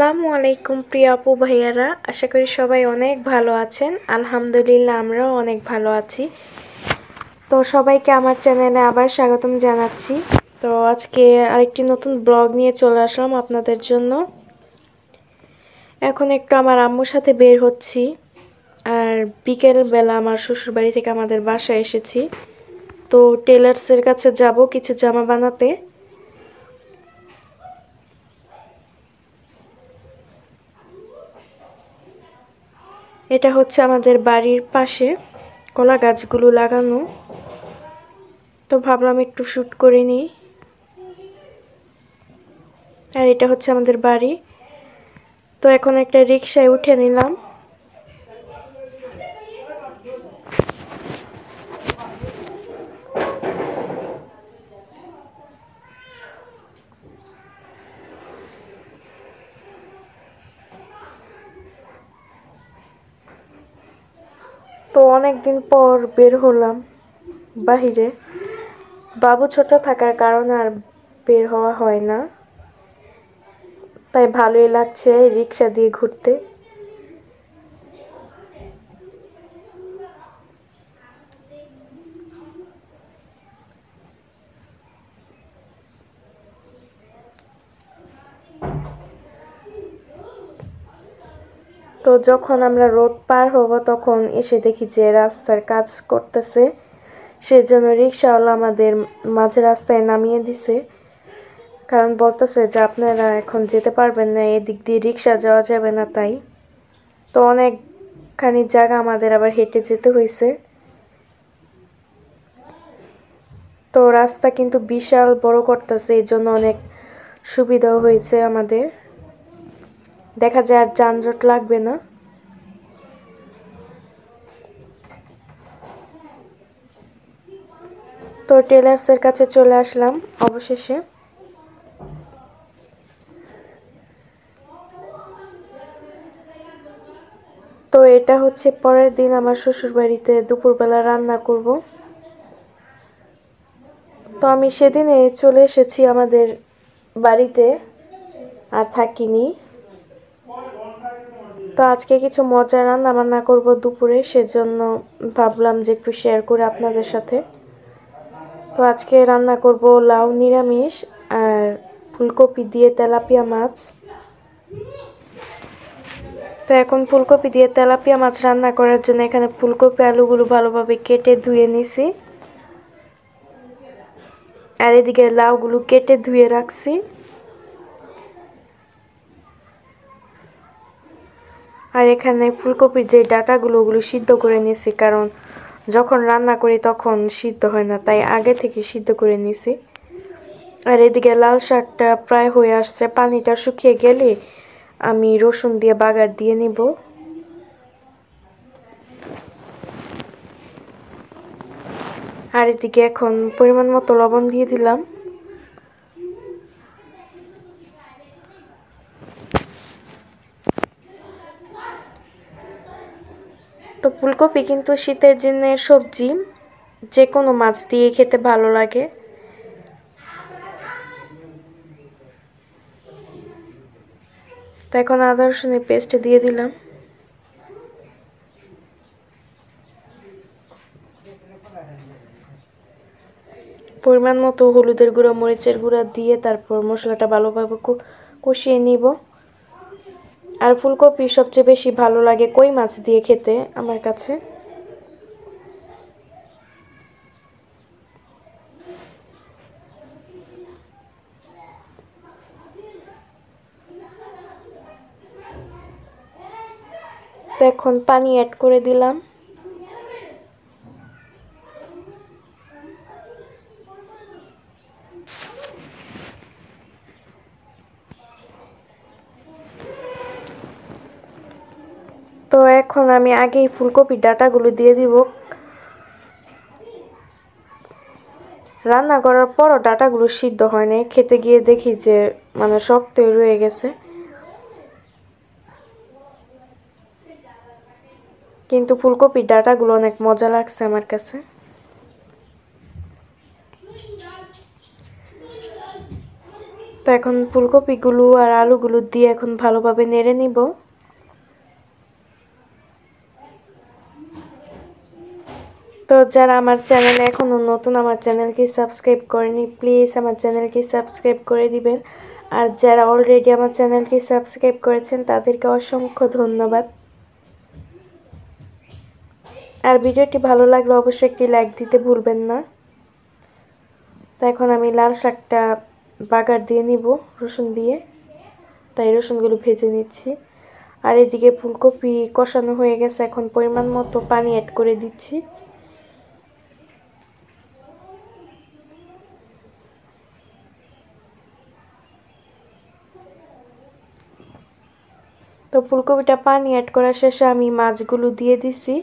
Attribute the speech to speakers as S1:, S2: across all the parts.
S1: আলাইকুম প্রিয় আপু ভাইয়ারা। আশা করি সবাই অনেক ভালো আছেন। আলহামদুলিল্লাহ আমরাও অনেক ভালো আছি। তো সবাইকে আমার চ্যানেলে আবার স্বাগতম জানাচ্ছি। তো আজকে আরেকটি নতুন ব্লগ নিয়ে চলে আসলাম আপনাদের জন্য। এখন একটু আমার আম্মুর সাথে বের হচ্ছি। আর বিকেলবেলা আমার শ্বশুরবাড়ি থেকে আমাদের বাসায় এসেছি। তো টেলার্সের কাছে যাব কিছু জামা বানাতে। এটা হচ্ছে আমাদের বাড়ির পাশে কলা গাছগুলো লাগানো। তো ভাবলাম একটু শ্যুট করে নিই। আর এটা হচ্ছে আমাদের বাড়ি। তো এখন একটা রিক্সায় উঠে নিলাম। তো অনেক দিন পর বের হলাম বাহিরে। বাবু ছোট থাকার কারণে আর বের হওয়া হয় না। তাই ভালোই লাগছে রিক্সা দিয়ে ঘুরতে। তো যখন আমরা রোড পার হব, তখন এসে দেখি যে রাস্তার কাজ করতেছে। সেজন্য রিক্সাওয়ালা আমাদের মাঝে রাস্তায় নামিয়ে দিছে। কারণ বলতেছে যে, আপনারা এখন যেতে পারবেন না, এদিক দিয়ে রিক্সা যাওয়া যাবে না তাই। তো অনেকখানি জায়গা আমাদের আবার হেঁটে যেতে হয়েছে তো রাস্তা কিন্তু বিশাল বড় করতেছে এই জন্য অনেক সুবিধাও হয়েছে আমাদের। দেখা যায় আর যানজট লাগবে না। তো টেলার্সের কাছে চলে আসলাম অবশেষে। তো এটা হচ্ছে পরের দিন আমার শ্বশুর বাড়িতে দুপুরবেলা রান্না করব। তো আমি সেদিনে চলে এসেছি আমাদের বাড়িতে আর থাকিনি। তো আজকে কিছু মজা রান্না বান্না করব দুপুরে, সেজন্য ভাবলাম যে একটু শেয়ার করে আপনাদের সাথে। তো আজকে রান্না করব লাউ নিরামিষ আর ফুলকপি দিয়ে তেলাপিয়া মাছ। তো এখন ফুলকপি দিয়ে তেলাপিয়া মাছ রান্না করার জন্য এখানে ফুলকপি আলুগুলো ভালোভাবে কেটে ধুয়ে নিছি। আর এদিকে লাউগুলো কেটে ধুয়ে রাখছি। আর এখানে ফুলকপির যে ডাটাগুলো, ওগুলো সিদ্ধ করে নিয়েছি কারণ যখন রান্না করি তখন সিদ্ধ হয় না, তাই আগে থেকে সিদ্ধ করে নিয়েছি আর এদিকে লাল শাকটা প্রায় হয়ে আসছে, পানিটা শুকিয়ে গেলে আমি রসুন দিয়ে বাগার দিয়ে নেব। আর এদিকে এখন পরিমাণ মতো লবণ দিয়ে দিলাম তো ফুলকপি কিন্তু শীতের দিনের সবজি যে কোনো মাছ দিয়ে খেতে ভালো লাগে। তো এখন আদা, রসুনের পেস্ট দিয়ে দিলাম। পরিমাণ মতো হলুদের গুঁড়ো, মরিচের গুঁড়া দিয়ে তারপর মশলাটা ভালোভাবে কষিয়ে নিব। আর ফুলকপি সবচেয়ে বেশি ভালো লাগে কই মাছ দিয়ে খেতে, আমার কাছে? তো এখন পানি অ্যাড করে দিলাম। তো এখন আমি আগেই ফুলকপির ডাটাগুলো দিয়ে দিব। রান্না করার পরও ডাটাগুলো সিদ্ধ হয় নাই। খেতে গিয়ে দেখি যে মানে শক্ত রয়ে গেছে। কিন্তু ফুলকপির ডাটাগুলো অনেক মজা লাগছে আমার কাছে। তো এখন ফুলকপিগুলো আর আলুগুলো দিয়ে এখন ভালোভাবে নেড়ে নিব। তো যারা আমার চ্যানেলে এখনও নতুন, আমার চ্যানেলকে সাবস্ক্রাইব করেনি, প্লিজ আমার চ্যানেলকে সাবস্ক্রাইব করে দিবেন। আর যারা অলরেডি আমার চ্যানেলকে সাবস্ক্রাইব করেছেন, তাদেরকে অসংখ্য ধন্যবাদ। আর ভিডিওটি ভালো লাগলে অবশ্যই একটি লাইক দিতে ভুলবেন না। তো এখন আমি লাল শাকটা বাগার দিয়ে নিব, রসুন দিয়ে। তাই রসুনগুলো ভেজে নিচ্ছি। আর এদিকে ফুলকপি কষানো হয়ে গেছে, এখন পরিমাণ মতো পানি অ্যাড করে দিচ্ছি। তো ফুলকপিটা পানি অ্যাড করার শেষে আমি মাছগুলো দিয়ে দিছি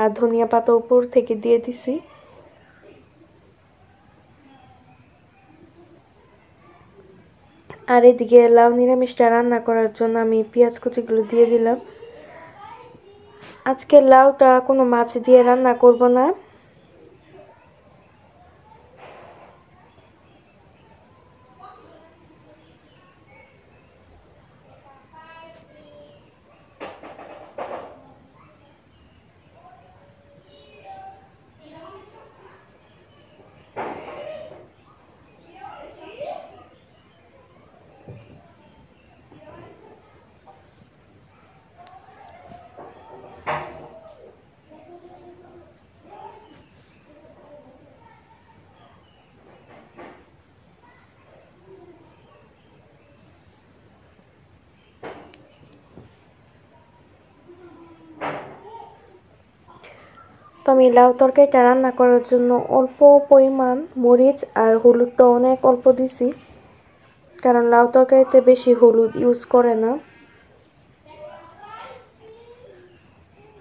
S1: আর ধনিয়া পাতা উপর থেকে দিয়ে দিছি। আর এদিকে লাউ নিরামিষটা রান্না করার জন্য আমি পেঁয়াজ কুচিগুলো দিয়ে দিলাম। আজকে লাউটা কোনো মাছ দিয়ে রান্না করব না। তো আমি লাউ তরকারিটা রান্না করার জন্য অল্প পরিমাণ মরিচ আর হলুদটা অনেক অল্প দিছি। কারণ লাউ তরকারিতে বেশি হলুদ ইউজ করে না।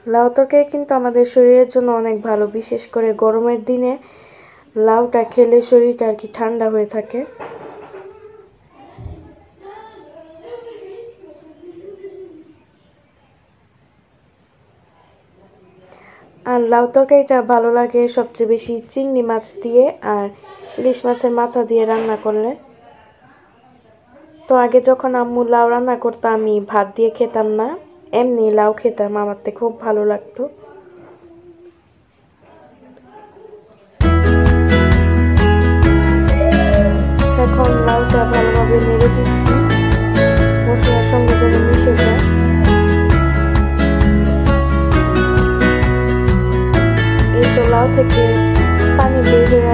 S1: লাউ তরকারি কিন্তু আমাদের শরীরের জন্য অনেক ভালো, বিশেষ করে গরমের দিনে লাউটা খেলে শরীরটা আর কি ঠান্ডা হয়ে থাকে। আর লাউ তরকারিটা ভালো লাগে সবচেয়ে বেশি চিংড়ি মাছ দিয়ে আর ইলিশ মাছের মাথা দিয়ে রান্না করলে। তো আগে যখন আম্মু লাউ রান্না করতো, আমি ভাত দিয়ে খেতাম না, এমনি লাউ খেতাম, আমার তো খুব ভালো লাগতো। এখন লাউটা ভালোভাবে নেড়ে দিচ্ছি।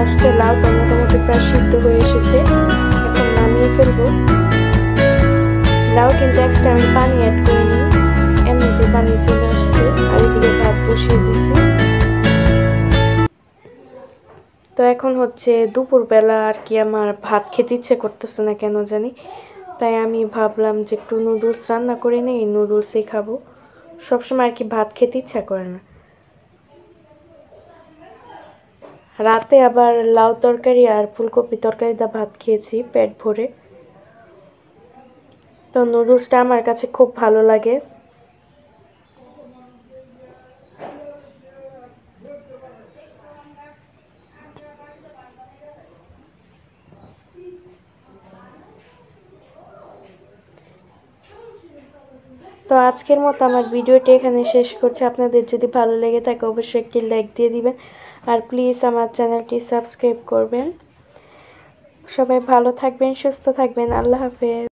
S1: আসছে লাউটা মোটামুটি প্রায় সিদ্ধ হয়ে এসেছে। এখন নামিয়ে ফেলব। লাউ কিন্তু এক্সট্রা আমি পানি অ্যাড করিনি এমনিতে পানি চলে আসছে, আর এদিকে ভাত বসিয়ে দিছি। তো এখন হচ্ছে দুপুরবেলা আর কি আমার ভাত খেতে ইচ্ছে করতেছে না কেন জানি। তাই আমি ভাবলাম যে একটু নুডলস রান্না করে নেই, নুডলসই খাব। সবসময় আর কি ভাত খেতে ইচ্ছা করে না। রাতে আবার লাউ তরকারি আর ফুলকপি তরকারি দা ভাত খেয়েছি পেট ভরে। তো নুডলসটা আমার কাছে খুব ভালো লাগে। তো আজকের মতো আমার ভিডিওটি এখানে শেষ করছি। আপনাদের যদি ভালো লেগে থাকে অবশ্যই একটি লাইক দিয়ে দিবেন। আর প্লিজ আমার চ্যানেলটি সাবস্ক্রাইব করবেন। সবাই ভালো থাকবেন সুস্থ থাকবেন। আল্লাহ হাফেজ।